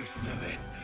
tu silly.